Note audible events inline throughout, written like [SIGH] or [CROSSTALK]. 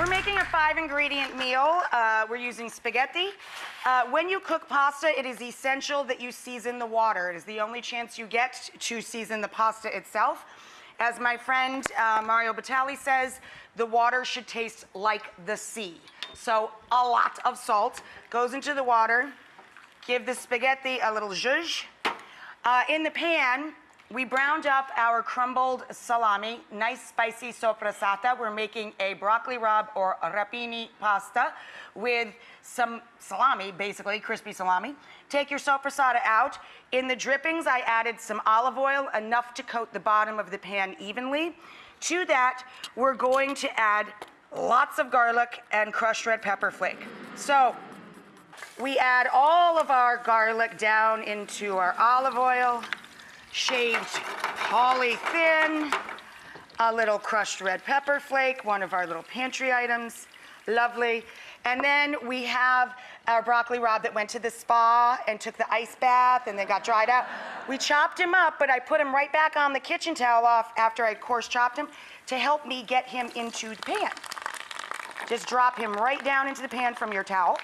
We're making a five ingredient meal. Uh, we're using spaghetti. Uh, when you cook pasta, it is essential that you season the water. It is the only chance you get to season the pasta itself. As my friend uh, Mario Batali says, the water should taste like the sea. So a lot of salt goes into the water. Give the spaghetti a little zhuzh. Uh, in the pan, we browned up our crumbled salami, nice spicy sopressata. We're making a broccoli rabe or rapini pasta with some salami, basically, crispy salami. Take your sopressata out. In the drippings, I added some olive oil, enough to coat the bottom of the pan evenly. To that, we're going to add lots of garlic and crushed red pepper flake. So we add all of our garlic down into our olive oil, shaved holly thin, a little crushed red pepper flake, one of our little pantry items. Lovely. And then we have our broccoli rabe that went to the spa and took the ice bath and then got dried out. We chopped him up, but I put him right back on the kitchen towel off after I coarse chopped him to help me get him into the pan. Just drop him right down into the pan from your towel.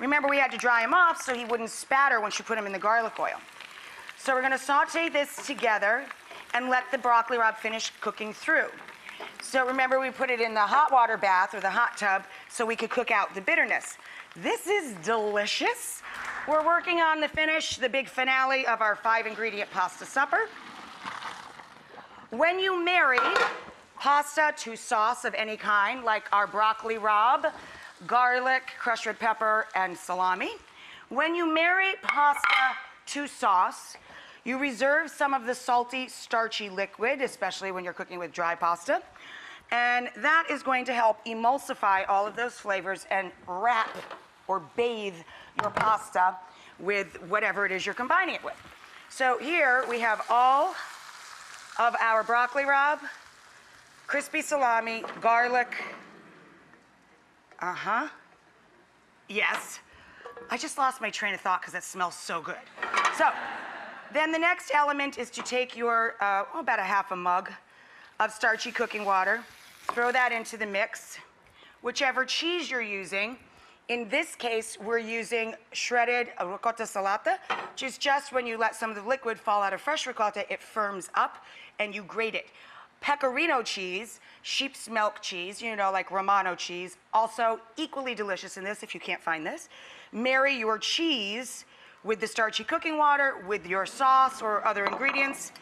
Remember, we had to dry him off so he wouldn't spatter once you put him in the garlic oil. So we're gonna saute this together and let the broccoli rabe finish cooking through. So remember, we put it in the hot water bath or the hot tub so we could cook out the bitterness. This is delicious. We're working on the finish, the big finale of our five ingredient pasta supper. When you marry pasta to sauce of any kind, like our broccoli rabe, garlic, crushed red pepper, and salami, when you marry pasta to sauce, you reserve some of the salty, starchy liquid, especially when you're cooking with dry pasta. And that is going to help emulsify all of those flavors and wrap or bathe your pasta with whatever it is you're combining it with. So here we have all of our broccoli rabe, crispy salami, garlic. Uh-huh. Yes. I just lost my train of thought because it smells so good. So then the next element is to take your, uh, oh, about a half a mug of starchy cooking water, throw that into the mix. Whichever cheese you're using, in this case, we're using shredded ricotta salata, which is just when you let some of the liquid fall out of fresh ricotta, it firms up and you grate it. Pecorino cheese, sheep's milk cheese, you know, like Romano cheese, also equally delicious in this if you can't find this. Marry your cheese with the starchy cooking water, with your sauce or other ingredients,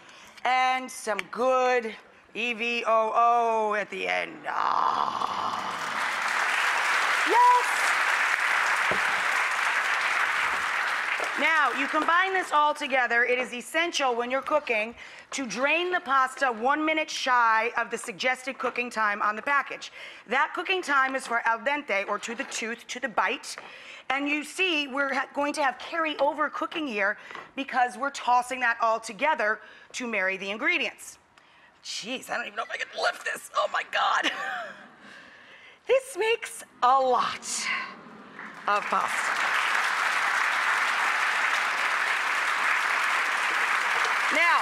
and some good EVOO at the end. Ah. Yes! Now, you combine this all together, it is essential when you're cooking to drain the pasta one minute shy of the suggested cooking time on the package. That cooking time is for al dente, or to the tooth, to the bite. And you see, we're going to have carry-over cooking here because we're tossing that all together to marry the ingredients. Jeez, I don't even know if I can lift this. Oh my God. [LAUGHS] this makes a lot of pasta. Now,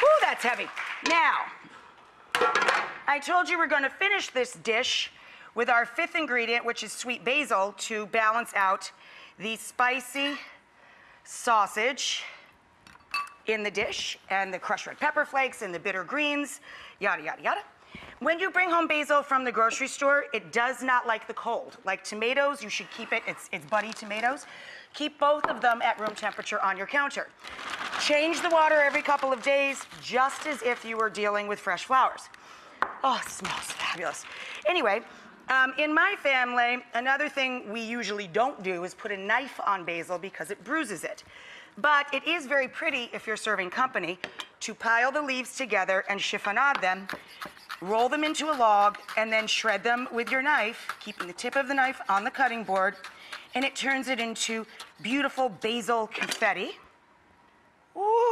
whoo, that's heavy. Now, I told you we're gonna finish this dish with our fifth ingredient, which is sweet basil, to balance out the spicy sausage in the dish and the crushed red pepper flakes and the bitter greens, yada, yada, yada. When you bring home basil from the grocery store, it does not like the cold. Like tomatoes, you should keep it, it's, it's buddy tomatoes. Keep both of them at room temperature on your counter. Change the water every couple of days, just as if you were dealing with fresh flowers. Oh, it smells fabulous. Anyway, um, in my family, another thing we usually don't do is put a knife on basil because it bruises it. But it is very pretty if you're serving company to pile the leaves together and chiffonade them, roll them into a log, and then shred them with your knife, keeping the tip of the knife on the cutting board, and it turns it into beautiful basil confetti. Ooh.